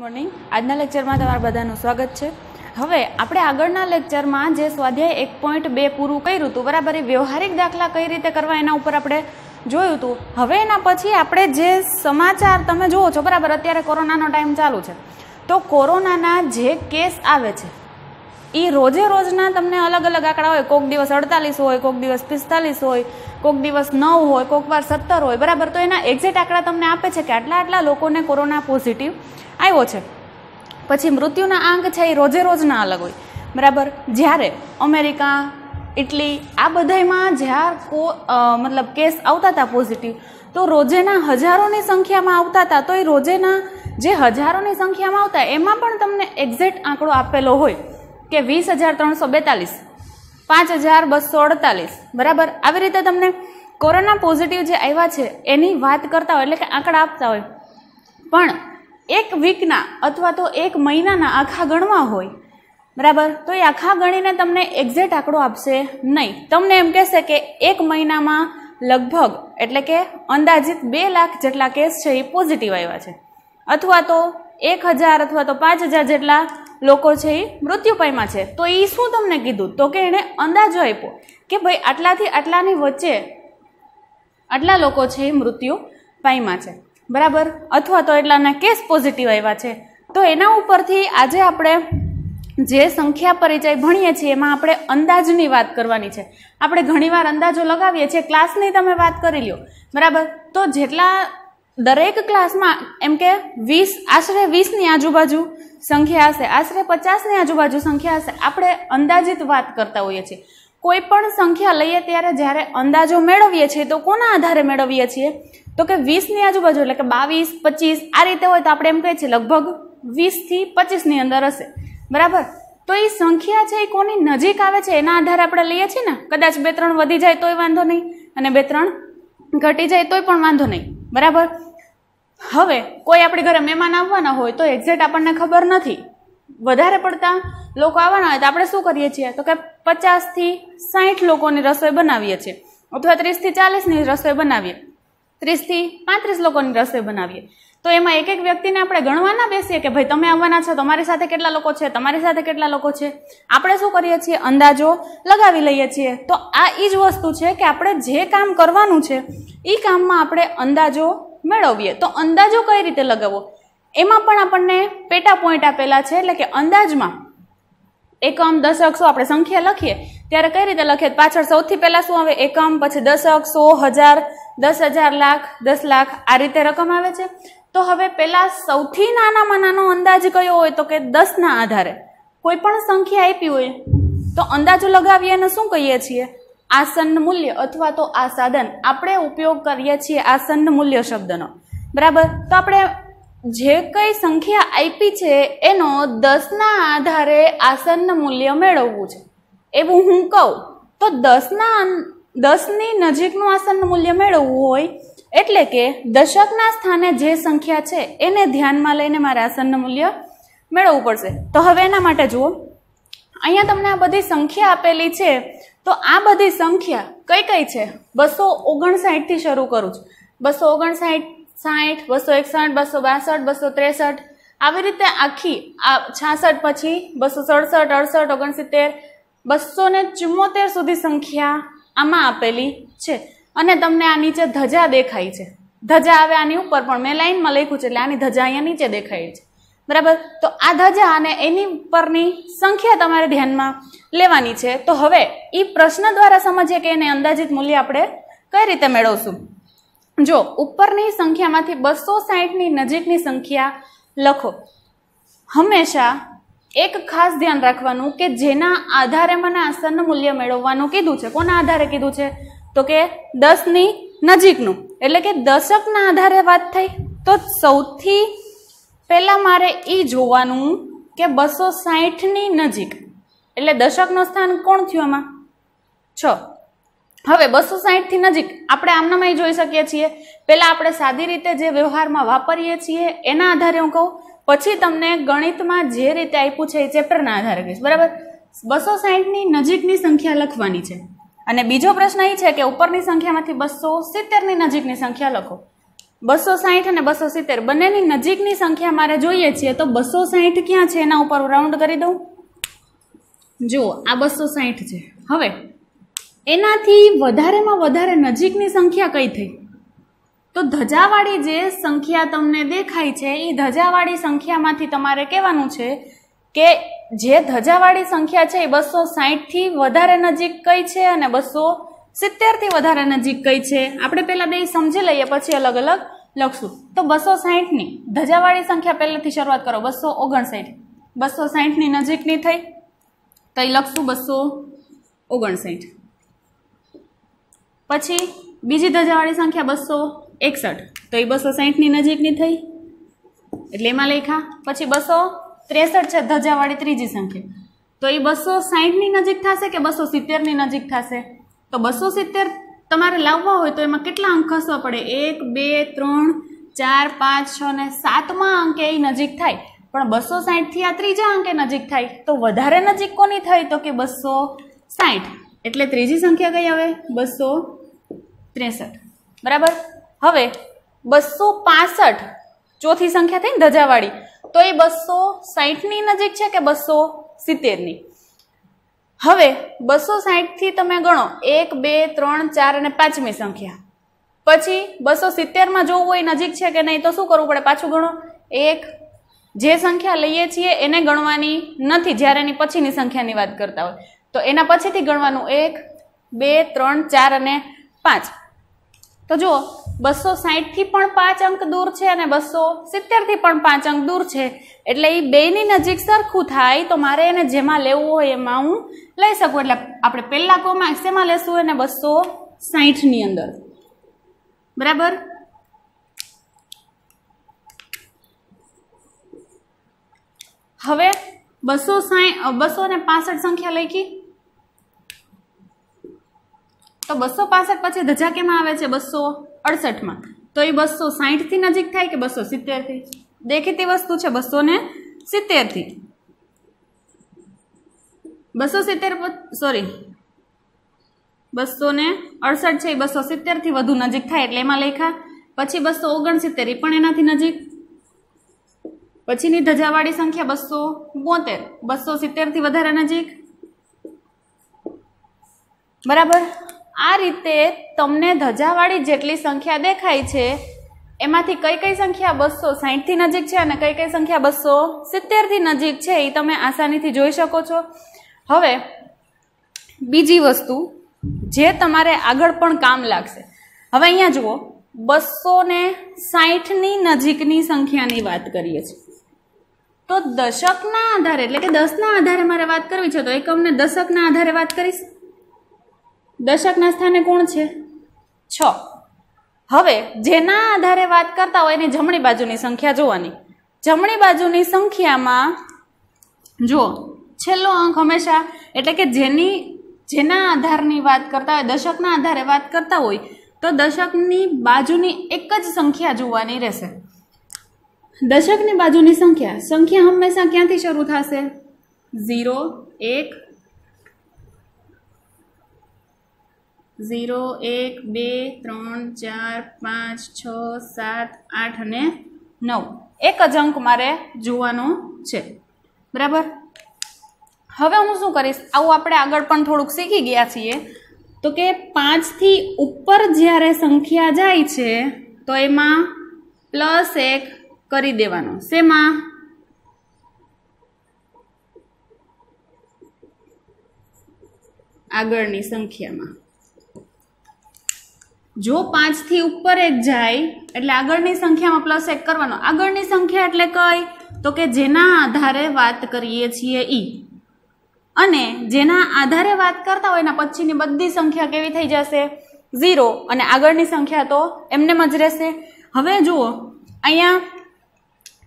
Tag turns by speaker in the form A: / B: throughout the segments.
A: Morning આજના લેક્ચરમાં તમારા બધાનું સ્વાગત છે. હવે આપણે આગળના લેક્ચરમાં જે સ્વાધ્યાય એક પોઈન્ટ બે પૂરું કર્યું હતું, બરાબર એ વ્યવહારિક દાખલા કઈ રીતે કરવા એના ઉપર આપણે જોયું હતું. હવે એના પછી આપણે જે સમાચાર તમે જુઓ છો, બરાબર, અત્યારે કોરોનાનો ટાઈમ ચાલુ છે. તો કોરોનાના જે કેસ આવે છે એ રોજે રોજના તમને અલગ અલગ આંકડા હોય. કોઈક દિવસ અડતાલીસ હોય કોઈક દિવસ પિસ્તાલીસ હોય કોઈક દિવસ નવ હોય કોઈક વાર સત્તર હોય. બરાબર? તો એના એક્ઝેક્ટ આંકડા તમને આપે છે કે આટલા આટલા લોકોને કોરોના પોઝિટિવ આવ્યો છે. પછી મૃત્યુના આંક છે એ રોજે રોજના અલગ હોય. બરાબર? જ્યારે અમેરિકા, ઇટલી આ બધામાં જ્યાં કો મતલબ કેસ આવતા હતા પોઝિટિવ તો રોજેના હજારોની સંખ્યામાં આવતા હતા. તો એ રોજેના જે હજારોની સંખ્યામાં આવતા, એમાં પણ તમને એક્ઝેક્ટ આંકડો આપેલો હોય. કે વીસ હજાર ત્રણસો બેતાલીસ. પાંચ હજાર બસો અડતાલીસ. બરાબર? આવી રીતે તમને કોરોના પોઝિટિવ જે આવ્યા છે, એની વાત કરતા હોય, એટલે કે આંકડા આપતા હોય. પણ એક વીકના અથવા તો એક મહિનાના આખા ગણવા હોય, બરાબર? તો એ આખા ગણીને તમને એક્ઝેક્ટ આંકડો આપશે નહીં. તમને એમ કહેશે કે એક મહિનામાં લગભગ, એટલે કે અંદાજિત બે લાખ જેટલા કેસ છે એ પોઝિટિવ આવ્યા છે. અથવા તો એક હજાર અથવા તો પાંચ હજાર જેટલા લોકો છે એ મૃત્યુ પામ્યા છે. તો એ શું તમને કીધું? તો કે એણે અંદાજો આપ્યો કે ભાઈ આટલાથી આટલાની વચ્ચે આટલા લોકો છે એ મૃત્યુ પામ્યા છે. બરાબર? અથવા તો એટલાના કેસ પોઝિટિવ આવ્યા છે. તો એના ઉપરથી આજે આપણે જે સંખ્યા પરિચય ભણીએ છીએ, એમાં આપણે અંદાજની વાત કરવાની છે. આપણે ઘણીવાર અંદાજો લગાવીએ છીએ, ક્લાસની તમે વાત કરી લ્યો. બરાબર? તો જેટલા દરેક ક્લાસમાં, એમ કે વીસ, આશરે વીસની આજુબાજુ સંખ્યા હશે. આશરે પચાસની આજુબાજુ સંખ્યા હશે. આપણે અંદાજિત વાત કરતા હોઈએ છીએ. કોઈ પણ સંખ્યા લઈએ ત્યારે જ્યારે અંદાજો મેળવીએ છીએ, તો કોના આધારે મેળવીએ છીએ? તો કે વીસની આજુબાજુ, એટલે કે બાવીસ, પચીસ, આ રીતે હોય તો આપણે એમ કહીએ છીએ લગભગ વીસથી પચીસની અંદર હશે. બરાબર? તો એ સંખ્યા છે એ કોની નજીક આવે છે, એના આધારે આપણે લઈએ છીએ ને? કદાચ બે ત્રણ વધી જાય તોય વાંધો નહીં, અને બે ત્રણ ઘટી જાય તોય પણ વાંધો નહીં. બરાબર? હવે કોઈ આપણે ઘરે મહેમાન આવવાના હોય તો એક્ઝેક્ટ આપણને ખબર નથી. વધારે પડતા લોકો આવવાના હોય તો આપણે શું કરીએ છીએ? તો કે પચાસથી સાઠ લોકોની રસોઈ બનાવીએ છીએ. અથવા ત્રીસથી ચાલીસની રસોઈ બનાવીએ. ત્રીસથી પાંત્રીસ લોકોની રસોઈ બનાવીએ. તો એમાં એક એક વ્યક્તિને આપણે ગણવાના બેસીએ કે ભાઈ, તમે આવવાના છો, તમારી સાથે કેટલા લોકો છે, તમારી સાથે કેટલા લોકો છે? આપણે શું કરીએ છીએ? અંદાજો લગાવી લઈએ છીએ. તો આ એ જ વસ્તુ છે કે આપણે જે કામ કરવાનું છે એ કામમાં આપણે અંદાજો મેળવીએ. તો અંદાજો કઈ રીતે લગાવવો? એમાં પણ આપણને પેટા પોઈન્ટ આપેલા છે. એટલે કે અંદાજમાં એકમ, દશક, સો આપણે સંખ્યા લખીએ. ત્યારે કઈ રીતે લખીએ? પાછળ સૌથી પહેલાં શું આવે? એકમ, પછી દશક, સો, હજાર, દસ હજાર લાખ, દસ લાખ. આ રીતે રકમ આવે છે. તો હવે પહેલાં સૌથી નાનામાં નાનો અંદાજ કયો હોય? તો કે દસના આધારે. કોઈ પણ સંખ્યા આપી હોય. તો અંદાજો લગાવીએ અને શું કહીએ છીએ? આસન્ન મૂલ્ય અથવા તો આ સાધન આપણે ઉપયોગ કરીએ છીએ આસન મૂલ્ય શબ્દનો. બરાબર? તો આપણે જે કઈ સંખ્યા આપી છે એનો દસના આધારે આસન મૂલ્ય મેળવવું છે. એવું હું કહું, તો દસના દસની નજીકનું આસન મૂલ્ય મેળવવું હોય એટલે કે દશકના સ્થાને જે સંખ્યા છે એને ધ્યાનમાં લઈને મારે આસન મૂલ્ય મેળવવું પડશે. તો હવે એના માટે જુઓ. અહીંયા તમને આ બધી સંખ્યા આપેલી છે તો આ બધી સંખ્યા કઈ કઈ છે? બસો ઓગણસાઠથી શરૂ કરું છું. બસો ઓગણસાઠ, સાઠ, બસો એકસઠ, બસો બાસઠ, બસો ત્રેસઠ. આવી રીતે આખી આ છાસઠ પછી બસો સડસઠ, અડસઠ, ઓગણસિત્તેર, બસો ને ચુમ્મોતેર સુધી સંખ્યા આમાં આપેલી છે. અને તમને આ નીચે ધજા દેખાય છે. ધજા આવે આની ઉપર પણ મેં લાઈનમાં લખ્યું છે એટલે આની ધજા અહીંયા નીચે દેખાય છે. બરાબર? તો આ ધજા અને એની પરની સંખ્યા તમારે ધ્યાનમાં લેવાની છે. તો હવે એ પ્રશ્ન દ્વારા સમજીએ કે એને અંદાજિત મૂલ્ય આપણે કઈ રીતે મેળવશું? જો ઉપરની સંખ્યામાંથી બસો સાહીઠની નજીકની સંખ્યા લખો. હંમેશા એક ખાસ ધ્યાન રાખવાનું કે જેના આધારે મને આસનનું મૂલ્ય મેળવવાનું કીધું છે. કોના આધારે કીધું છે? તો કે દસની નજીકનું. એટલે કે દશકના આધારે વાત થઈ. તો સૌથી પહેલાં મારે એ જોવાનું કે બસો સાહીઠની નજીક, એટલે દશકનું સ્થાન કોણ થયું આમાં? છ. હવે બસો સાહીઠથી નજીક આપણે આમનામાં જોઈ શકીએ છીએ. પહેલાં આપણે સાદી રીતે જે વ્યવહારમાં વાપરીએ છીએ એના આધારે હું કહું, પછી તમને ગણિતમાં જે રીતે આપ્યું છે એ ચેપ્ટરના આધારે કહીશ. બરાબર? બસો સાહીઠની નજીકની સંખ્યા લખવાની છે. અને બીજો પ્રશ્ન એ છે કે ઉપરની સંખ્યામાંથી બસો સિત્તેરની નજીકની સંખ્યા લખો. બસો સાહીઠ અને બસો સિત્તેર. બંનેની નજીકની સંખ્યા મારે જોઈએ છીએ તો બસો સાહીઠ ક્યાં છે? એના ઉપર રાઉન્ડ કરી દઉં. જુઓ, આ બસો સાહીઠ છે. હવે, એનાથી વધારેમાં વધારે નજીકની સંખ્યા કઈ થઈ? તો ધજાવાળી જે સંખ્યા તમને દેખાય છે એ ધજાવાળી સંખ્યામાંથી તમારે કહેવાનું છે કે જે ધજાવાળી સંખ્યા છે, એ બસો સાહીઠથી વધારે નજીક કઈ છે અને બસો સિત્તેરથી વધારે નજીક કઈ છે? આપણે પહેલાં બે સમજી લઈએ, પછી અલગ અલગ લખશું. તો બસો સાહીઠની ધજાવાળી સંખ્યા પહેલેથી શરૂઆત કરો. બસો ઓગણસાઠ. બસો સાહીઠની નજીકની થઈ, તો એ લખશું બસો ઓગણસાઠ. પછી બીજી ધજાવાળી સંખ્યા બસો એકસઠ. તો એ બસો સાહીઠની નજીકની થઈ, એટલે એમાં લેખા. પછી બસો ત્રેસઠ છે, ધજાવાળી ત્રીજી સંખ્યા. તો એ બસો સાહીઠની નજીક થશે કે બસો સિત્તેરની નજીક થશે? તો બસો સિત્તેર તમારે લાવવા હોય તો એમાં કેટલા અંક ખસવા પડે? એક, બે, ત્રણ, ચાર, પાંચ, છ ને સાતમા અંકે એ નજીક થાય. પણ બસો સાહીઠથી આ ત્રીજા અંકે નજીક થાય. તો વધારે નજીક કોની થાય તો કે બસો સાહીઠ એટલે ત્રીજી સંખ્યા કઈ આવે? બસો ત્રેસઠ. બરાબર? હવે બસો પાસઠ ચોથી સંખ્યા થઈ ને ધજાવાળી. તો એ બસો સાહીઠની નજીક છે કે બસો સિત્તેરની? હવે બસો સાહીઠથી તમે ગણો. એક, બે, ત્રણ, ચાર અને પાંચમી સંખ્યા. પછી બસો સિત્તેરમાં જોવું હોય નજીક છે કે નહીં તો શું કરવું પડે? પાછું ગણો. એક, જે સંખ્યા લઈએ છીએ એને ગણવાની નથી જ્યારે એની પછીની સંખ્યાની વાત કરતા હોય. તો એના પછીથી ગણવાનું. એક, બે, ત્રણ, ચાર અને પાંચ. તો જુઓ, બસો સાહીઠથી પણ પાંચ અંક દૂર છે અને બસો સિત્તેરથી પણ પાંચ અંક દૂર છે. એટલે એ બેની નજીક સરખું થાય તો મારે એને જેમાં લેવું હોય એમાં હું લઈ શકું. એટલે આપણે પહેલાં કોમાં શેમાં લેશું એને? બસો સાહીઠની અંદર. બરાબર? હવે બસો સાઠ બસો ને પાસઠ સંખ્યા લખી. તો બસો પાસઠ પછી ધજા કેમાં આવે છે? બસો અડસઠમાં. તો એ બસો સાહીઠથી નજીક થાય કે બસો સિત્તેરથી? દેખીતી વસ્તુ છે બસો ને સિત્તેરથી. બસો સિત્તેર સોરી બસો ને અડસઠ છે એ બસો સિત્તેરથી વધુ નજીક થાય એટલે એમાં લેખા પછી બસો ઓગણસિત્તેર, એ પણ એનાથી નજીક. પછીની ધજાવાળી સંખ્યા બસો બોતેર. બસો સિત્તેરથી વધારે નજીક. બરાબર? આ રીતે તમને ધજાવાળી જેટલી સંખ્યા દેખાય છે, એમાંથી કઈ કઈ સંખ્યા બસો સાહીઠથી નજીક છે અને કઈ કઈ સંખ્યા બસો સિત્તેરથી નજીક છે એ તમે આસાનીથી જોઈ શકો છો. હવે, બીજી વસ્તુ, જે તમારે આગળ પણ કામ લાગશે. હવે અહીંયા જુઓ, બસો ને સાહીઠની નજીકની સંખ્યાની વાત કરીએ છીએ. તો દશકના આધારે, એટલે કે દસના આધારે મારે વાત કરવી છે, તો એકમને દશકના આધારે વાત કરીશ. દશકના સ્થાને કોણ છે? છ. હવે જેના આધારે વાત કરતા હોય એની જમણી બાજુની સંખ્યા જોવાની. જમણી બાજુની સંખ્યામાં, જુઓ, છેલ્લો અંક હંમેશા, એટલે કે જેની, જેના આધારની વાત કરતા હોય, દશકના આધારે વાત કરતા હોય, તો દશકની બાજુની એક જ સંખ્યા જોવાની રહેશે. દશકની બાજુની સંખ્યા સંખ્યા હંમેશા ક્યાંથી શરૂ થશે? ઝીરો, એક ઝીરો એક બે ત્રણ ચાર પાંચ છ સાત આઠ અને નવ. એક જ અંક મારે જોવાનો છે. બરાબર? હવે હું શું કરીશ? આવું આપણે આગળ પણ થોડુંક શીખી ગયા છીએ. તો કે પાંચથી ઉપર જ્યારે સંખ્યા જાય છે, તો એમાં પ્લસ એક કરી દેવાનો. શેમાં? આગળની સંખ્યામાં. જો પાંચથી ઉપર એક જાય, એટલે આગળની સંખ્યામાં પ્લસ એક કરવાનો. આગળની સંખ્યા એટલે કઈ? તો કે જેના આધારે વાત કરીએ છીએ ઈ. અને જેના આધારે વાત કરતા હોય એના પછીની બધી સંખ્યા કેવી થઈ જશે? ઝીરો. અને આગળની સંખ્યા તો એમનેમ જ રહેશે. હવે જુઓ, અહીંયા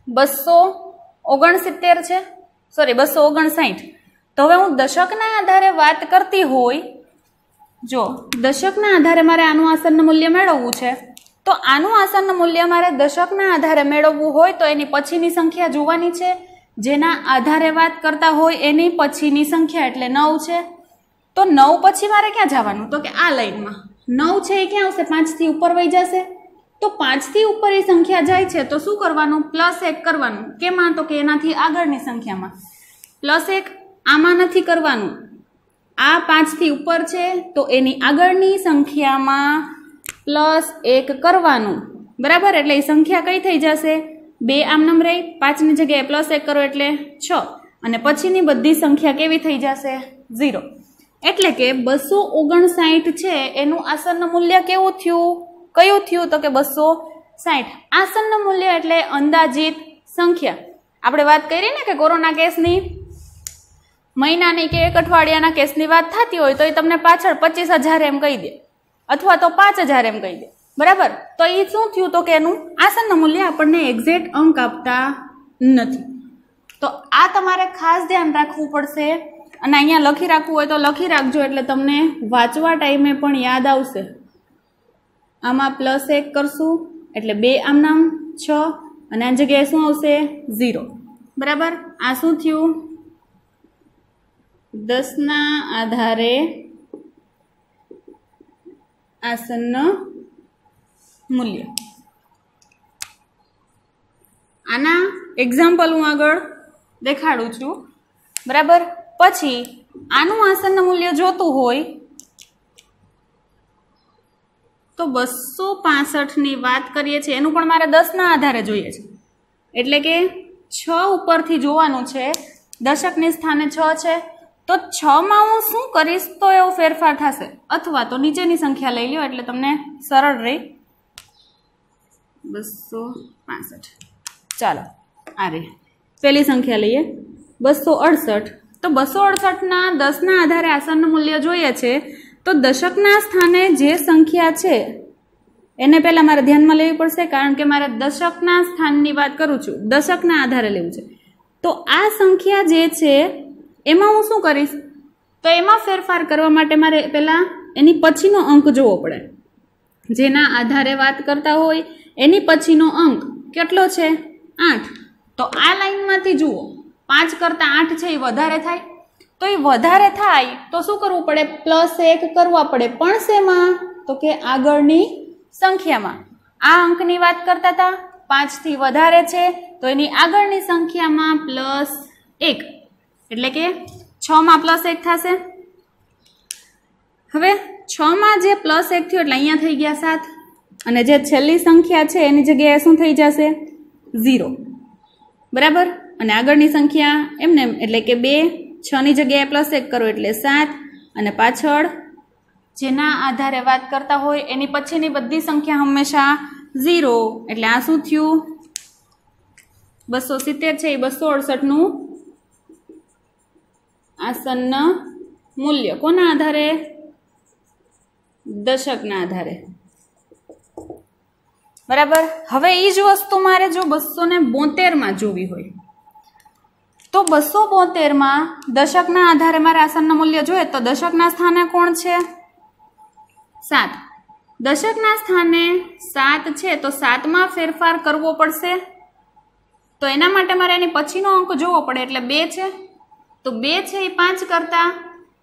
A: બસો ઓગણસિત્તેર છે. સોરી બસો ઓગણસાઠ. તો હવે હું દશકના આધારે વાત કરતી હોય જો, દશકના આધારે મારે આનું આસનનું મૂલ્ય મેળવવું છે. તો આનું આસનનું મૂલ્ય મારે દશકના આધારે મેળવવું હોય તો એની પછીની સંખ્યા જોવાની છે. જેના આધારે વાત કરતા હોય એની પછીની સંખ્યા એટલે નવ છે. તો નવ પછી મારે ક્યાં જવાનું? તો કે આ લાઈનમાં નવ છે એ ક્યાં આવશે? પાંચથી ઉપર વહી જશે. તો પાંચથી ઉપર એ સંખ્યા જાય છે તો શું કરવાનું? પ્લસ એક કરવાનું. કેમાં તો કે એનાથી આગળની સંખ્યામાં. પ્લસ એક આમાં નથી કરવાનું. આ પાંચથી ઉપર છે, તો એની આગળની સંખ્યામાં પ્લસ એક કરવાનું. બરાબર? એટલે એ સંખ્યા કઈ થઈ જશે? બે આમ નમ રહી, પાંચની જગ્યાએ પ્લસ એક કરો એટલે છ. અને પછીની બધી સંખ્યા કેવી થઈ જશે? ઝીરો. એટલે કે બસો ઓગણસાઠ છે, એનું આસન મૂલ્ય કેવું થયું? કયું થયું? તો કે બસો સાઠ. આસન મૂલ્ય એટલે અંદાજિત સંખ્યા. આપણે વાત કરી ને કે કોરોના કેસની? મહિનાની કે એક અઠવાડિયાના કેસની વાત થતી હોય તો એ તમને પાછળ પચીસ હજાર એમ કહી દે. અથવા તો પાંચ હજાર એમ કહી દે. બરાબર? તો એ શું થયું તો કે એનું આસનનું મૂલ્ય આપણને એક્ઝેક્ટ અંક આપતા નથી. તો આ તમારે ખાસ ધ્યાન રાખવું પડશે અને અહીંયા લખી રાખવું હોય તો લખી રાખજો એટલે તમને વાંચવા ટાઈમે પણ યાદ આવશે. આમાં પ્લસ એક કરશું એટલે બે આમનામ છ અને આ જગ્યાએ શું આવશે? ઝીરો બરાબર? આ શું થયું? દસના આધારે આસનનું મૂલ્ય. આના એક્ઝામ્પલ હું આગળ દેખાડું છું. બરાબર? પછી આનું આસનનું મૂલ્ય જોતું હોય તો બસો પાસઠની વાત કરીએ છીએ. એનું પણ મારે દસના આધારે જોઈએ છે. એટલે કે છ ઉપરથી જોવાનું છે. દશકની સ્થાને છ છે. તો છમાં હું શું કરીશ તો એવો ફેરફાર થશે? અથવા તો નીચેની સંખ્યા લઈ લ્યો એટલે તમને સરળ રહે. બસો પાસઠ. ચાલો, આ રે પહેલી સંખ્યા લઈએ. બસો અડસઠ. તો બસો અડસઠના દસના આધારે આસનનું મૂલ્ય જોઈએ છે, તો દશકના સ્થાને જે સંખ્યા છે, એને પહેલાં મારે ધ્યાનમાં લેવી પડશે, કારણ કે મારે દશકના સ્થાનની વાત કરું છું. દશકના આધારે લેવું છે. તો આ સંખ્યા જે છે એમાં હું શું કરીશ? તો એમાં ફેરફાર કરવા માટે મારે પહેલાં એની પછીનો અંક જોવો પડે. જેના આધારે વાત કરતા હોય, એની પછીનો અંક કેટલો છે? આઠ. તો આ લાઈનમાંથી જુઓ. પાંચ કરતાં આઠ છે, એ વધારે થાય. તો એ વધારે થાય, તો શું કરવું પડે? પ્લસ એક કરવા પડે. પણ શેમાં? તો કે આગળની સંખ્યામાં. આ અંકની વાત કરતા હતા પાંચથી વધારે છે, તો એની આગળની સંખ્યામાં પ્લસ એક. એટલે કે છમાં પ્લસ એક થશે. હવે છમાં જે પ્લસ એક થયો એટલે અહીંયા થઈ ગયા સાત. અને જે છેલ્લી સંખ્યા છે એની જગ્યાએ શું થઈ જશે? ઝીરો. બરાબર? અને આગળની સંખ્યા એમને એમ. એટલે કે બે છની જગ્યાએ પ્લસ એક કરો એટલે સાત. અને પાછળ જેના આધારે વાત કરતા હોય એની પછીની બધી સંખ્યા હંમેશા ઝીરો. એટલે આ શું થયું? બસો સિત્તેર છે, એ બસો અડસઠનું આસન મૂલ્ય કોના આધારે? દશકના આધારે. બરાબર? હવે એ જ વસ્તુ મારે જો બસો ને બોતેરમાં જોવી હોય. તો બસો બોતેરમાં દશકના આધારે મારે આસનનું મૂલ્ય જોઈએ તો દશકના સ્થાને કોણ છે? સાત. દશકના સ્થાને સાત છે તો સાતમાં ફેરફાર કરવો પડશે? તો એના માટે મારે એની પછીનો અંક જોવો પડે એટલે બે છે. તો બે છે એ પાંચ કરતાં?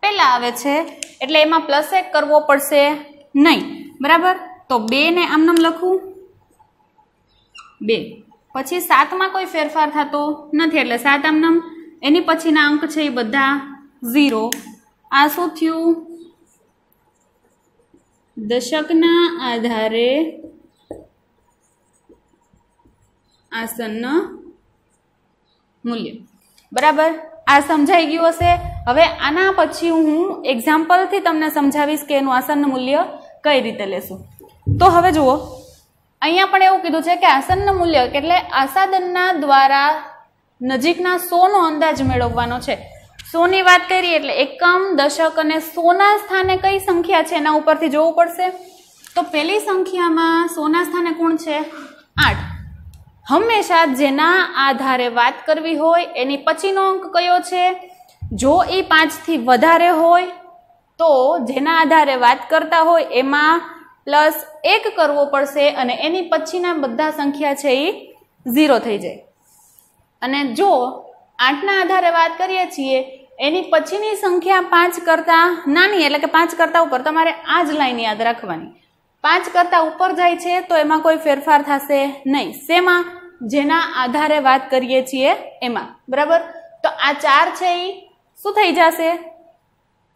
A: પહેલાં આવે છે. એટલે એમાં પ્લસ એક કરવો પડશે. નહીં. બરાબર? તો બે ને આમનામ લખું? બે. પછી સાતમાં કોઈ ફેરફાર થતો નથી. એટલે સાત આમનામ. એની પછીના અંક છે એ બધા ઝીરો. આ શું થયું? દશકના આધારે આસન મૂલ્ય. બરાબર? આ સમજાઈ ગયું હશે? હવે આના પછી હું એક્ઝામ્પલથી તમને સમજાવીશ કે એનું આસન મૂલ્ય કઈ રીતે લેશું. તો હવે જુઓ. અહીંયા પણ એવું કીધું છે કે આસન મૂલ્ય એટલે આસાદનના દ્વારા નજીકના સોનો અંદાજ મેળવવાનો છે. સોની વાત કરીએ એટલે એકમ, દશક અને સોના સ્થાને કઈ સંખ્યા છે? એના ઉપરથી જોવું પડશે. તો પહેલી સંખ્યામાં સોના સ્થાને કોણ છે? આઠ. હંમેશા જેના આધારે વાત કરવી હોય, એની પછીનો અંક કયો છે? જો એ પાંચથી વધારે હોય, તો જેના આધારે વાત કરતા હોય, એમાં પ્લસ એક કરવો પડશે અને એની પછીના બધા સંખ્યા છે એ ઝીરો થઈ જાય. અને જો આઠના આધારે વાત કરીએ છીએ, એની પછીની સંખ્યા પાંચ કરતાં નાની, એટલે કે પાંચ કરતાં ઉપર, તમારે આ જ લાઈન યાદ રાખવાની. પાંચ કરતાં ઉપર જાય છે, તો એમાં કોઈ ફેરફાર થશે નહીં. શેમાં જેના આધારે વાત કરીએ છીએ એમાં. બરાબર? તો આ ચાર છે એ શું થઈ જશે?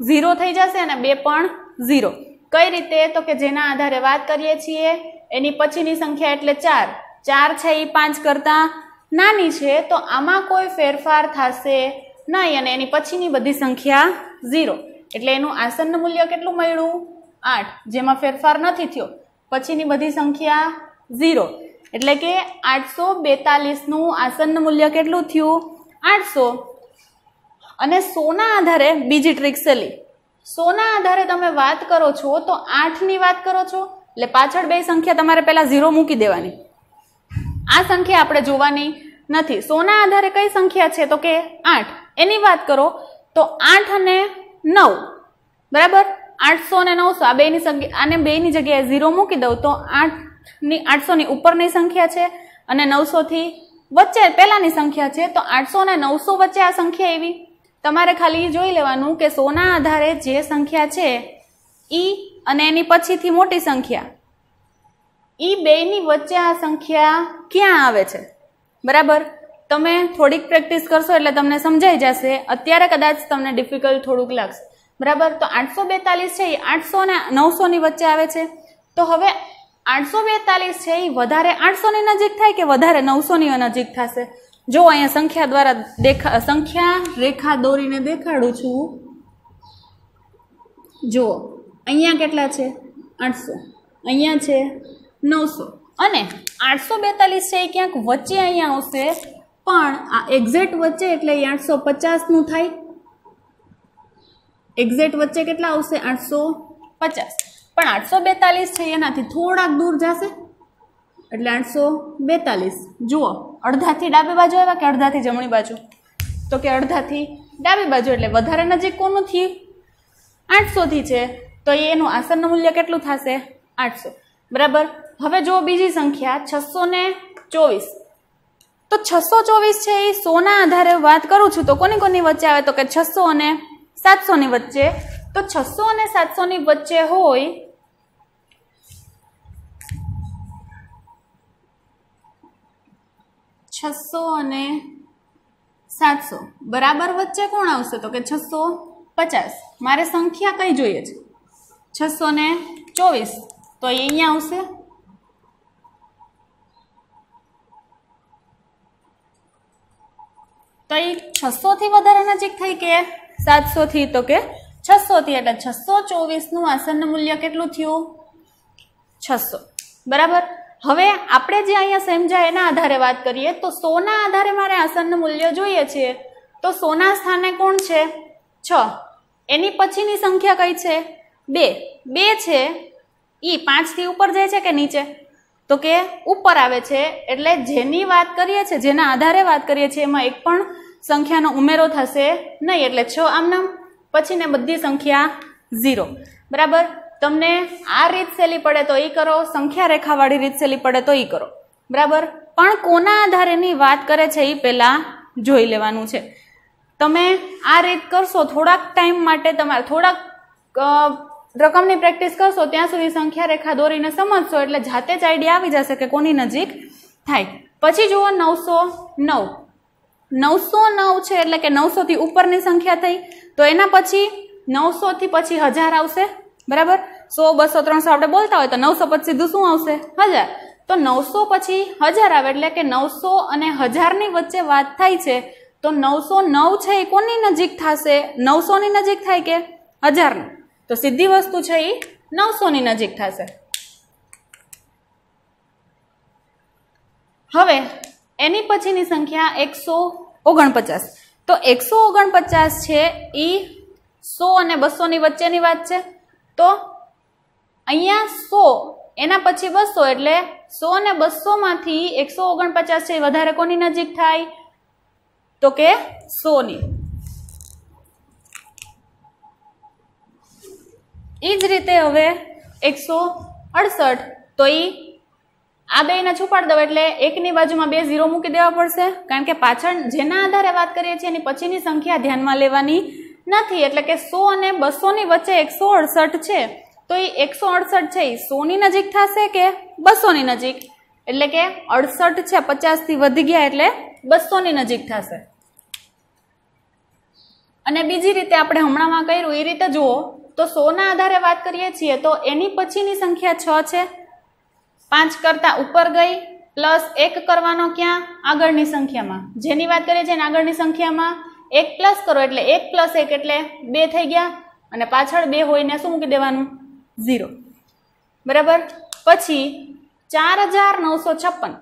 A: ઝીરો થઈ જશે અને બે પણ ઝીરો. કઈ રીતે? તો કે જેના આધારે વાત કરીએ છીએ, એની પછીની સંખ્યા એટલે ચાર. ચાર છે એ પાંચ કરતાં નાની છે, તો આમાં કોઈ ફેરફાર થશે નહીં અને એની પછીની બધી સંખ્યા ઝીરો. એટલે એનું આસન્ન મૂલ્ય કેટલું મળ્યું? આઠ. જેમાં ફેરફાર નથી થયો. પછીની બધી સંખ્યા ઝીરો. એટલે કે આઠસો બેતાલીસનું આસન્ન મૂલ્ય કેટલું થયું? આઠસો. અને સોના આધારે બીજી ટ્રીક સેલી સોના આધારે તમે વાત કરો છો તો આઠની વાત કરો છો? એટલે પાછળ બે સંખ્યા તમારે પહેલાં ઝીરો મૂકી દેવાની. આ સંખ્યા આપણે જોવાની નથી. સોના આધારે કઈ સંખ્યા છે તો કે આઠ. એની વાત કરો તો આઠ અને નવ. બરાબર? આઠસો અને નવસો. આ બેની સંખ્યા આને બેની જગ્યાએ ઝીરો મૂકી દઉં તો આઠની આઠસોની ઉપરની સંખ્યા છે અને નવસોથી વચ્ચે પહેલાંની સંખ્યા છે, તો આઠસો અને નવસો વચ્ચે આ સંખ્યા એવી. તમારે ખાલી જોઈ લેવાનું કે સોના આધારે જે સંખ્યા છે, ઈ અને એની પછીથી મોટી સંખ્યા. ઈ બેની વચ્ચે આ સંખ્યા ક્યાં આવે છે? બરાબર? તમે થોડીક પ્રેક્ટિસ કરશો એટલે તમને સમજાઈ જશે. અત્યારે કદાચ તમને ડિફિકલ્ટ થોડુંક લાગશે. બરાબર? તો આઠસો બેતાલીસ છે એ આઠસો ને નવસોની વચ્ચે આવે છે. તો હવે આઠસો બેતાલીસ છે એ વધારે આઠસોની નજીક થાય કે વધારે નવસોની નજીક થશે? જો અહીંયા સંખ્યા દ્વારા દેખા, સંખ્યા રેખા દોરીને દેખાડું છું. જુઓ, અહીંયા કેટલા છે? આઠસો. અહીંયા છે નવસો. અને આઠસો બેતાલીસ છે, એ ક્યાંક વચ્ચે અહીંયા આવશે, પણ આ એક્ઝેક્ટ વચ્ચે એટલે આઠસો પચાસનું થાય. એક્ઝેક્ટ વચ્ચે કેટલા આવશે? આઠસો પચાસ. પણ આઠસો બેતાલીસ છે, એનાથી થોડાક દૂર જશે. એટલે આઠસો બેતાલીસ. જુઓ, અડધાથી ડાબી બાજુ આવ્યા કે અડધાથી જમણી બાજુ? તો કે અડધાથી ડાબી બાજુ, એટલે વધારે નજીક કોનું થયું? આઠસોથી છે. તો એનું આસનનું મૂલ્ય કેટલું થશે? આઠસો. બરાબર? હવે જો બીજી સંખ્યા, છસો ને ચોવીસ. તો છસો ચોવીસ છે એ સોના આધારે વાત કરું છું, તો કોની કોની વચ્ચે આવે? તો કે છસો અને સાતસોની વચ્ચે તો છસો અને સાતસોની વચ્ચે હોય, છસો અને સાતસો. બરાબર વચ્ચે કોણ આવશે? તો કે છસો પચાસ. મારે સંખ્યા કઈ જોઈએ છે? છસો ને ચોવીસ. તો એ અહીંયા આવશે. તો એ છસોથી વધારે નજીક થઈ કે સાતસોથી? તો કે છસોથી એટલે છસો ચોવીસનું આસનનું મૂલ્ય કેટલું થયું? છસો. બરાબર? હવે આપણે જે અહીંયા સમજાય એના આધારે વાત કરીએ, તો સોના આધારે મારે આસનનું મૂલ્ય જોઈએ છે. તો સોના સ્થાને કોણ છે? છ. એની પછીની સંખ્યા કઈ છે? બે. બે છે. એ પાંચથી ઉપર જાય છે કે નીચે? તો કે ઉપર આવે છે, એટલે જેની વાત કરીએ છીએ જેના આધારે વાત કરીએ છીએ, એમાં એક પણ સંખ્યાનો ઉમેરો થશે નહીં, એટલે છ આમનામ. પછીને બધી સંખ્યા ઝીરો બરાબર? તમને આ રીત શૈલી પડે તો એ કરો, સંખ્યા રેખાવાળી રીત શૈલી પડે તો એ કરો. બરાબર? પણ કોના આધારેની વાત કરે છે એ પહેલાં જોઈ લેવાનું છે. તમે આ રીત કરશો, થોડાક ટાઈમ માટે તમારે થોડાક રકમની પ્રેક્ટિસ કરશો, ત્યાં સુધી સંખ્યા રેખા દોરીને સમજશો એટલે જાતે જ આઈડિયા આવી જશે કે કોની નજીક થાય. પછી જુઓ નવસો નવ. નવસો નવ છે એટલે કે નવસોથી ઉપરની સંખ્યા થઈ. તો એના પછી નવસોથી પછી હજાર આવશે. બરાબર? સો, બસો, ત્રણસો આપણે બોલતા હોય તો નવસો પછી સીધું શું આવશે? હજાર. તો નવસો પછી હજાર આવે એટલે કે નવસો અને હજારની વચ્ચે વાત થાય છે. તો નવસો નવ છે એ કોની નજીક થશે? નવસોની નજીક થાય કે હજારની? તો સીધી વસ્તુ છે એ નવસોની નજીક થશે. હવે એની પછીની સંખ્યા એકસો ઓગણપચાસ. તો એકસો ઓગણપચાસ છે એ સો અને બસોની વચ્ચેની વાત છે. તો અહીંયા સો, એના પછી બસો એટલે સો અને બસોમાંથી એકસો ઓગણપચાસ છે વધારે કોની નજીક થાય? તો કે સોની. એ જ રીતે હવે એકસો અડસઠ. તો એ આ બેને છુપાડી દો એટલે એકની બાજુમાં બે ઝીરો મૂકી દેવા પડશે. કારણ કે પાછળ જેના આધારે વાત કરીએ છીએ, એની પછીની સંખ્યા ધ્યાનમાં લેવાની નથી. એટલે કે સો અને બસોની વચ્ચે એકસો અડસઠ છે. તો એ એકસો અડસઠ છે, એ સોની નજીક થશે કે બસોની નજીક? એટલે કે અડસઠ છે, પચાસથી વધી ગયા એટલે બસોની નજીક થશે. અને બીજી રીતે આપણે હમણાંમાં કર્યું, એ રીતે જુઓ, તો સોના આધારે વાત કરીએ છીએ, તો એની પછીની સંખ્યા છ છે. પાંચ કરતાં ઉપર ગઈ, પ્લસ એક કરવાનો ક્યાં? આગળની સંખ્યામાં. જેની વાત કરીએ છીએ આગળની સંખ્યામાં, એક પ્લસ કરો એટલે એક પ્લસ એક એટલે બે થઈ ગયા અને પાછળ બે હોઈને શું મૂકી દેવાનું? ઝીરો. બરાબર? પછી ચાર હજાર નવસો છપ્પન.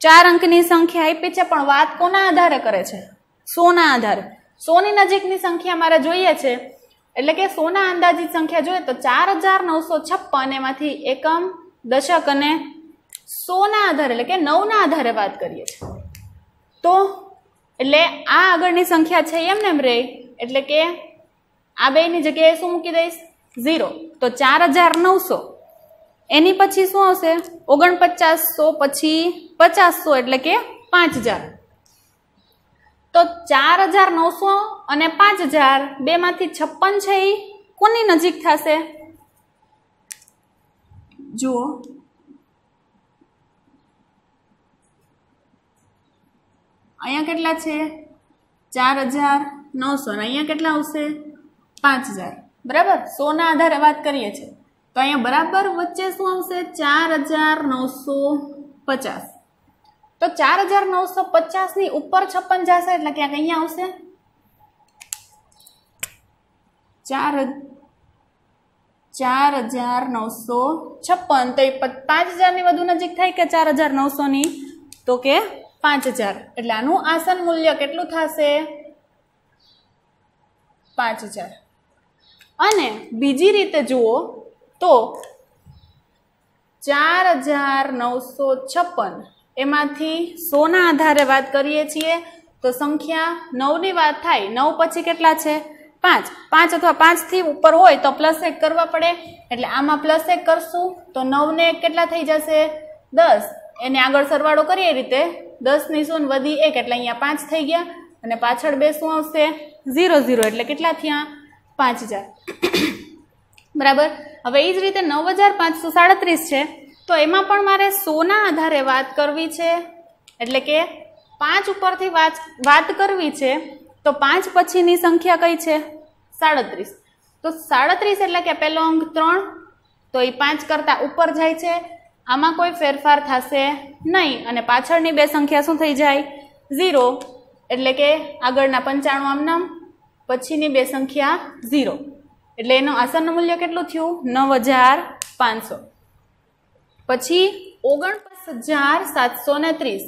A: ચાર અંકની સંખ્યા આપી છે, પણ વાત કોના આધારે કરે છે? સોના આધારે. સોની નજીકની સંખ્યા મારે જોઈએ છે, એટલે કે સોના અંદાજિત સંખ્યા જોઈએ તો ચાર હજાર નવસો છપ્પન એમાંથી એકમ, દશક અને સોના આધારે એટલે કે નવના આધારે વાત કરીએ છીએ. તો એટલે આ આગળની સંખ્યા છે એમને એમ રે? એટલે કે આ બેની જગ્યાએ શું મૂકી દઈશ? ઝીરો. તો ચાર હજાર નવસો. એની પછી શું આવશે? ઓગણપચાસસો પછી પચાસસો એટલે કે પાંચ હજાર. તો ચાર હજાર નવસો અને પાંચ હજાર બેમાંથી છપ્પન છે એ કોની નજીક થશે? જુઓ. અહીંયા કેટલા છે? ચાર હજાર નવસો. અને અહીંયા કેટલા આવશે? પાંચ હજાર. બરાબર? સોના આધારે વાત કરીએ છીએ. તો અહીંયા બરાબર વચ્ચે શું આવશે? ચાર હજાર નવસો પચાસ. તો ચાર હજાર નવસો પચાસની ઉપર છપ્પન જશે એટલે ક્યાંક અહીંયા આવશે? ચાર ચાર હજાર નવસો છપ્પન. તો એ પાંચ હજારની વધુ નજીક થાય કે ચાર હજાર નવસોની? તો કે પાંચ હજાર. એટલે આનું આસન મૂલ્ય કેટલું થશે? પાંચ હજાર. અને બીજી રીતે જુઓ તો ચાર હજાર નવસો છપ્પન. એમાંથી સોના આધારે વાત કરીએ છીએ, તો સંખ્યા નવની વાત થાય. નવ પછી કેટલા છે? પાંચ. પાંચ અથવા પાંચથી ઉપર હોય તો પ્લસ એક કરવા પડે. એટલે આમાં પ્લસ એક કરશું તો નવને કેટલા થઈ જશે? દસ. એને આગળ સરવાળો કરીએ રીતે. દસની શૂન વધી એક એટલે અહીંયા પાંચ થઈ ગયા અને પાછળ બે શું આવશે? ઝીરો ઝીરો એટલે કેટલા થયા? પાંચ હજાર. બરાબર? હવે એ જ રીતે નવ હજાર પાંચસો સાડત્રીસ છે. તો એમાં પણ મારે સોના આધારે વાત કરવી છે. એટલે કે પાંચ ઉપરથી વાત વાત કરવી છે, તો પાંચ પછીની સંખ્યા કઈ છે? સાડત્રીસ. તો સાડત્રીસ એટલે કે પહેલો અંક ત્રણ, તો એ પાંચ કરતાં ઉપર જાય છે. આમાં કોઈ ફેરફાર થશે નહીં. અને પાછળની બે સંખ્યા શું થઈ જાય? ઝીરો. એટલે કે આગળના પંચાણું આમ નામ. પછીની બે સંખ્યા ઝીરો. એટલે એનું આસનનું મૂલ્ય કેટલું થયું? નવ હજાર પાંચસો. પછી ઓગણપચાસ હજાર સાતસો ને ત્રીસ.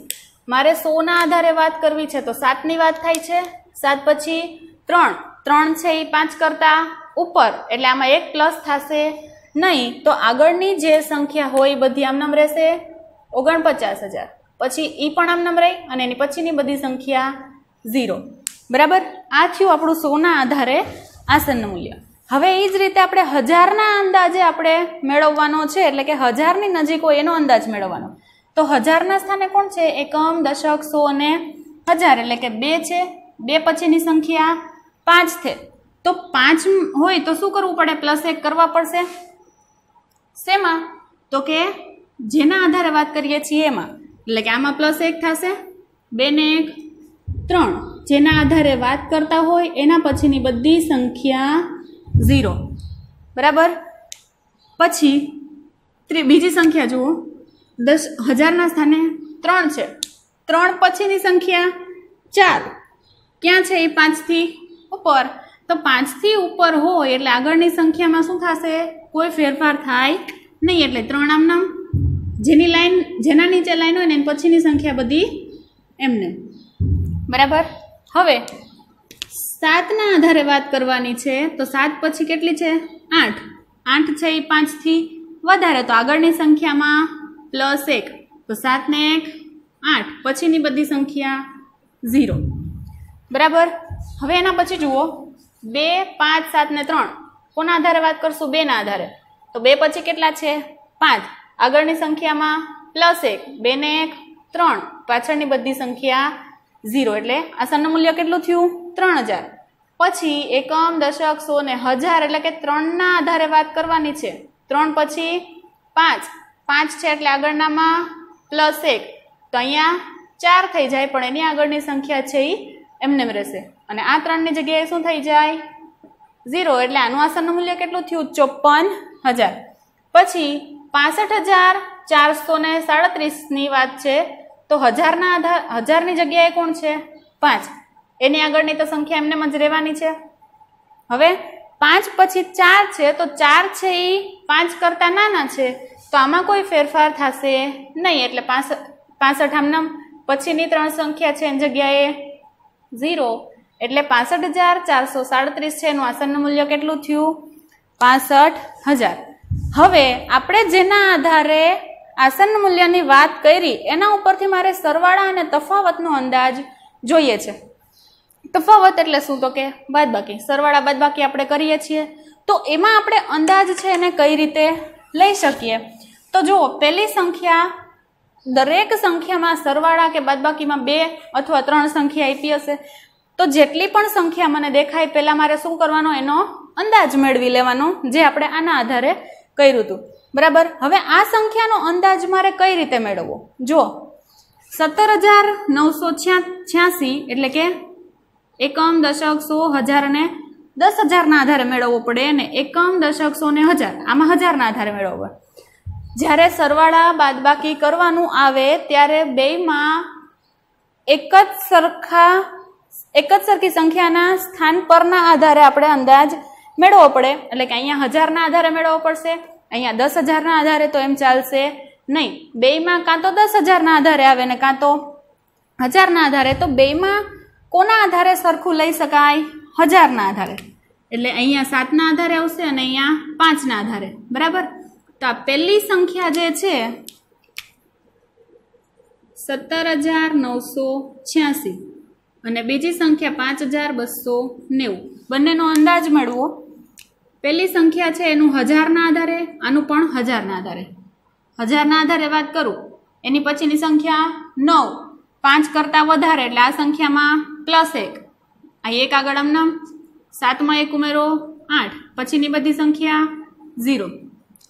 A: મારે સોના આધારે વાત કરવી છે તો સાતની વાત થાય છે? સાત પછી ત્રણ. ત્રણ છે એ પાંચ કરતાં ઉપર. એટલે આમાં એક પ્લસ થશે. નહીં, તો આગળની જે સંખ્યા હોય એ બધી આમનામ રહેશે ઓગણપચાસ હજાર. પછી એ પણ આમનામ રહી અને એની પછીની બધી સંખ્યા ઝીરો. બરાબર? આ થયું આપણું સોના આધારે આસન મૂલ્ય. હવે એ જ રીતે આપણે હજારના અંદાજે આપણે મેળવવાનો છે, એટલે કે હજારની નજીક હોય એનો અંદાજ મેળવવાનો. તો હજારના સ્થાને કોણ છે? એકમ, દશક, સો અને હજાર, એટલે કે બે છે. બે પછીની સંખ્યા પાંચ છે. તો પાંચ હોય તો શું કરવું પડે? પ્લસ એક કરવા પડશે. શેમાં? તો કે જેના આધારે વાત કરીએ છીએ એમાં. એટલે કે આમાં પ્લસ એક થશે બે ને એક, ત્રણ. જેના આધારે વાત કરતા હોય એના પછીની બધી સંખ્યા ઝીરો. બરાબર? પછી બીજી સંખ્યા જુઓ. દસ, હજારના સ્થાને ત્રણ છે. ત્રણ પછીની સંખ્યા ચાર. ક્યાં છે એ પાંચથી ઉપર? તો પાંચથી ઉપર હોય એટલે આગળની સંખ્યામાં શું થશે? કોઈ ફેરફાર થાય નહીં એટલે ત્રણ આમ નામ. જેની લાઈન, જેના નીચે લાઈન હોય ને એની પછીની સંખ્યા બધી એમને બરાબર? હવે, સાતના આધારે વાત કરવાની છે, તો સાત પછી કેટલી છે? આઠ. આઠ છે એ પાંચથી વધારે, તો આગળની સંખ્યામાં પ્લસ એક. તો સાતને એક, આઠ. પછીની બધી સંખ્યા ઝીરો. બરાબર? હવે એના પછી જુઓ. બે, પાંચ, સાત ને ત્રણ. કોના આધારે વાત કરશું? બેના આધારે. તો બે પછી કેટલા છે? પાંચ. આગળની સંખ્યામાં પ્લસ એક, બે ને એક, ત્રણ. પાછળની બધી સંખ્યા ઝીરો એટલે આસનનું મૂલ્ય કેટલું થયું? ત્રણ હજાર. પછી એકમ, દશક, સો ને હજાર, એટલે કે ત્રણના આધારે વાત કરવાની છે. ત્રણ પછી પાંચ. પાંચ છે એટલે આગળનામાં પ્લસ એક. તો અહીંયા ચાર થઈ જાય, પણ એની આગળની સંખ્યા છે એ એમને એમ રહેશે. અને આ ત્રણની જગ્યાએ શું થઈ જાય? ઝીરો, એટલે આનું આસનનું મૂલ્ય કેટલું થયું? ચોપન હજાર. પછી પાસઠ હજાર ચારસો ને સાડત્રીસની વાત છે, તો હજારના આધાર હજારની જગ્યાએ કોણ છે? પાંચ. એની આગળની તો સંખ્યા એમને જ રહેવાની છે. હવે પાંચ પછી ચાર છે, તો ચાર છે એ પાંચ કરતાં નાના છે, તો આમાં કોઈ ફેરફાર થશે નહીં, એટલે પાસઠ પાસઠ આમનામ. પછીની ત્રણ સંખ્યા છે, એની જગ્યાએ ઝીરો એટલે પાસઠ હજાર ચારસો સાડત્રીસ છે. એનું આસનનું મૂલ્ય કેટલું થયું? પાસઠ હજાર. હવે આપણે જેના આધારે આસન મૂલ્યની વાત કરી, એના ઉપરથી મારે સરવાળા અને તફાવતનો અંદાજ જોઈએ છે. તફાવત એટલે શું તો કે બાદબાકી, સરવાળા બાદબાકી આપણે કરીએ છીએ. તો એમાં આપણે અંદાજ છે એને કઈ રીતે લઈ શકીએ? તો જુઓ, પહેલી સંખ્યા, દરેક સંખ્યામાં સરવાળા કે બાદબાકીમાં બે અથવા ત્રણ સંખ્યા આપી હશે. તો જેટલી પણ સંખ્યા મને દેખાય, પહેલાં મારે શું કરવાનો? એનો અંદાજ મેળવી લેવાનો, જે આપણે આના આધારે કર્યું હતું. બરાબર? હવે આ સંખ્યાનો અંદાજ મારે કઈ રીતે મેળવવો? જો, સત્તર હજાર નવસો છ્યાસી એટલે કે એકમ દશક સો હજાર અને દસ હજારના આધારે મેળવવો પડે અને એકમ દશક સો ને હજાર. આમાં હજારના આધારે મેળવવો. જ્યારે સરવાળા બાદબાકી કરવાનું આવે, ત્યારે બેમાં એક જ સરખા એક જ સરખી સંખ્યાના સ્થાન પરના આધારે આપણે અંદાજ મેળવવો પડે. એટલે કે અહીંયા હજારના આધારે મેળવવો પડશે, અહીંયા દસ હજારના આધારે તો એમ ચાલશે નહીં. બેમાં કાં તો દસ હજારના આધારે આવે ને કાં તો હજારના આધારે. તો બેમાં કોના આધારે સરખું લઈ શકાય? હજારના આધારે. એટલે અહીંયા સાતના આધારે આવશે અને અહીંયા પાંચના આધારે. બરાબર? તો આ પહેલી સંખ્યા જે છે, સત્તર હજાર નવસો છ્યાસી. અને બીજી સંખ્યા પાંચ હજાર બસો નેવું. બંનેનો અંદાજ મેળવો. પહેલી સંખ્યા છે એનું હજારના આધારે, આનું પણ હજારના આધારે. હજારના આધારે વાત કરું, એની પછીની સંખ્યા નવ. પાંચ કરતાં વધારે, એટલે આ સંખ્યામાં પ્લસ એક. આ એક આગળ આમનામ સાતમાં એક ઉમેરો આઠ. પછીની બધી સંખ્યા ઝીરો.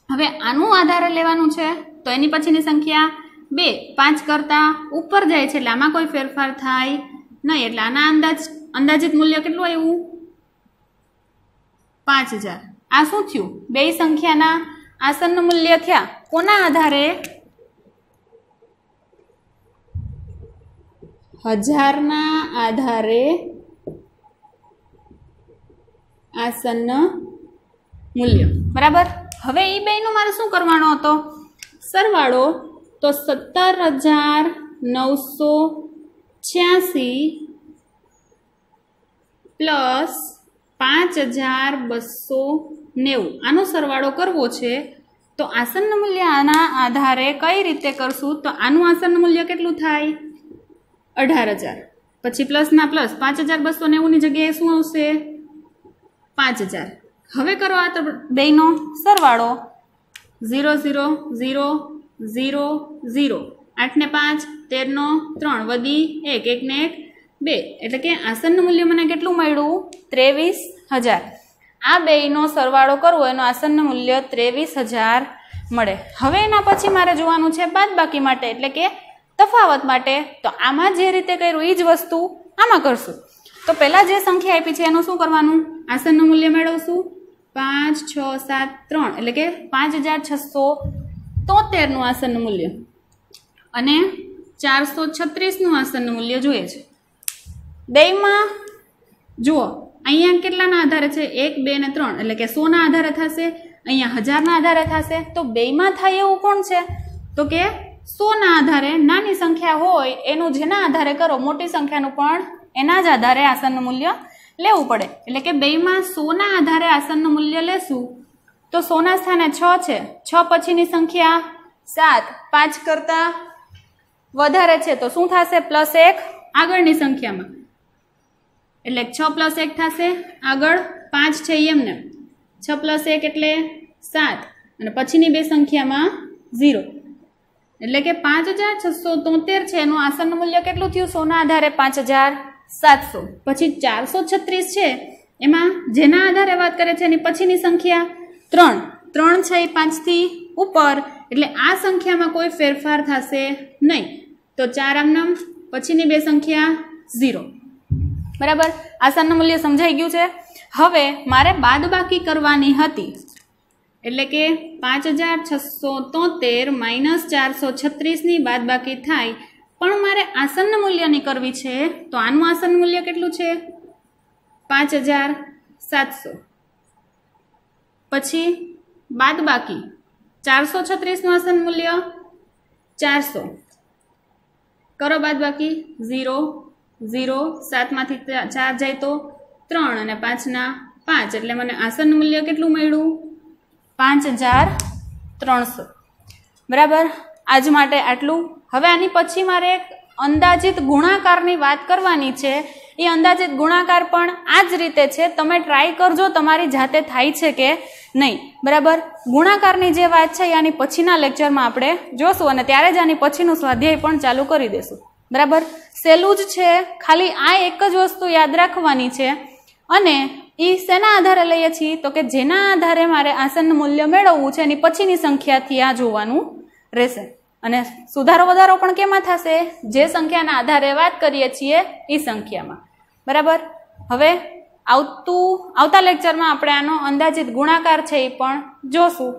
A: હવે આનું આધારે લેવાનું છે, તો એની પછીની સંખ્યા બે. પાંચ કરતાં ઉપર જાય છે, એટલે આમાં કોઈ ફેરફાર થાય નહીં, એટલે આના અંદાજ, અંદાજિત મૂલ્ય કેટલું આવ્યું? પાંચ હજાર. આ શું થયું? બે સંખ્યાના આસન મૂલ્ય થયા. કોના આધારે? હજારના આધારે આસન મૂલ્ય. બરાબર? હવે એ બેનો મારે શું કરવાનો હતો? સરવાળો તો સત્તર હજાર નવસો છ્યાસી પ્લસ પાંચ હજાર બસો નેવું. આનો સરવાળો કરવો છે, તો આસન મૂલ્ય આના આધારે કઈ રીતે કરશું? તો આનું આસન મૂલ્ય કેટલું થાય? અઢાર હજાર. પછી પ્લસના પ્લસ, પાંચ હજાર બસો નેવુંની જગ્યાએ શું આવશે? પાંચ હજાર. હવે કરો આ તો બેનો સરવાળો. Zero zero zero zero zero. આઠને પાંચ તેરનો ત્રણ વધી એક એકને એક, બે. એટલે કે આસનનું મૂલ્ય મને કેટલું મળ્યું? ત્રેવીસ હજાર. આ બેયનો સરવાળો કરવો એનું આસનનું મૂલ્ય ત્રેવીસ હજાર મળે. હવે એના પછી મારે જોવાનું છે બાદબાકી માટે, એટલે કે તફાવત માટે. તો આમાં જે રીતે કર્યું એ જ વસ્તુ આમાં કરશું. તો પહેલાં જે સંખ્યા આપી છે એનું શું કરવાનું? આસનનું મૂલ્ય મેળવશું. પાંચ, છ, સાત, ત્રણ. એટલે કે પાંચ હજાર છસો તોતેરનું આસનનું મૂલ્ય. અને ચારસો છત્રીસનું આસનનું મૂલ્ય જોઈએ છે. બેયમાં? જુઓ અહીંયા કેટલાના આધારે છે? એક બે ને ત્રણ. એટલે કે સોના આધારે થશે અહીંયા હજારના આધારે થશે. તો બેયમાં થાય એવું કોણ છે? તો કે સોના આધારે નાની સંખ્યા હોય એનું જેના આધારે કરો મોટી સંખ્યાનું પણ એના જ આધારે આસનનું મૂલ્ય લેવું પડે. એટલે કે બેયમાં સોના આધારે આસનનું મૂલ્ય લેશું તો સોના સ્થાને છ છે. છ પછીની સંખ્યા સાત. પાંચ કરતાં વધારે છે તો શું થશે? પ્લસ એક? આગળની સંખ્યામાં. એટલે છ પ્લસ એક થશે, આગળ પાંચ છે એમને. છ પ્લસ એક એટલે સાત. અને પછીની બે સંખ્યામાં ઝીરો. એટલે કે પાંચ હજાર છસો તોતેર છે. એનું આસનનું મૂલ્ય કેટલું થયું? સોના આધારે પાંચ હજાર સાતસો. પછી ચારસો છત્રીસ છે. એમાં જેના આધારે વાત કરે છે એની પછીની સંખ્યા ત્રણ. ત્રણ છે એ પાંચથી ઉપર. એટલે આ સંખ્યામાં કોઈ ફેરફાર થશે નહીં. તો ચાર આમનામ પછીની બે સંખ્યા ઝીરો. બરાબર? આસાનનું મૂલ્ય સમજાઈ ગયું છે? હવે મારે બાદબાકી કરવાની હતી. એટલે કે પાંચ હજાર છસો તોતેર માઇનસ ચારસો છત્રીસની બાદબાકી થાય, પણ મારે આસન મૂલ્યની કરવી છે, તો આનું આસન મૂલ્ય કેટલું છે? પાંચ હજાર સાતસો. પછી બાદબાકી, ચારસો છત્રીસનું આસન મૂલ્ય ચારસો. કરો બાદ બાકી. ઝીરો ઝીરો, સાતમાંથી ચાર જાય તો ત્રણ અને પાંચના પાંચ. એટલે મને આસન મૂલ્ય કેટલું મળ્યું? પાંચ હજાર ત્રણસો. બરાબર? આજ માટે આટલું. હવે આની પછી મારે એક અંદાજિત ગુણાકારની વાત કરવાની છે. એ અંદાજિત ગુણાકાર પણ આ જ રીતે છે. તમે ટ્રાય કરજો તમારી જાતે થાય છે કે નહીં. બરાબર? ગુણાકારની જે વાત છે એની પછીના લેક્ચરમાં આપણે જોશું અને ત્યારે જ આની પછીનું સ્વાધ્યાય પણ ચાલુ કરી દઈશું બરાબર? સહેલું જ છે. ખાલી આ એક જ વસ્તુ યાદ રાખવાની છે. અને એ શેના આધારે લઈએ છીએ? તો કે જેના આધારે મારે આસનનું મૂલ્ય મેળવવું છે, એની પછીની સંખ્યાથી આ જોવાનું રહેશે. અને સુધારો વધારો પણ કેમાં થશે? જે સંખ્યાના આધારે વાત કરીએ છીએ એ સંખ્યામાં. બરાબર? હવે આવતું, આવતા લેક્ચરમાં આપણે આનો અંદાજિત ગુણાકાર છે એ પણ જોશું.